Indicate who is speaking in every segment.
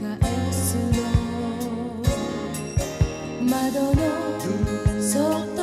Speaker 1: 返すの。窓の外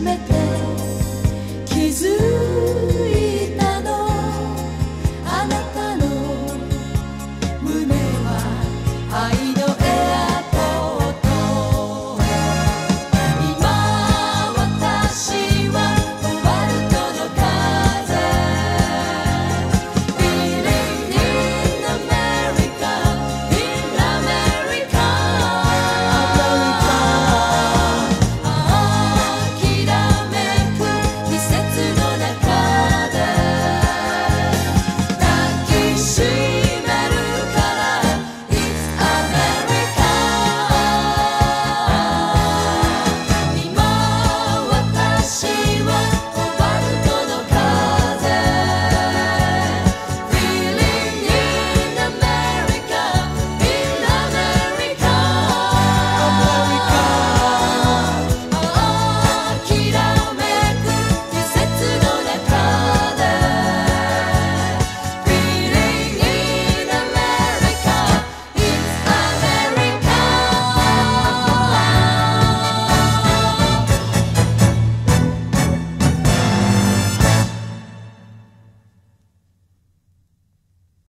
Speaker 1: me tengo.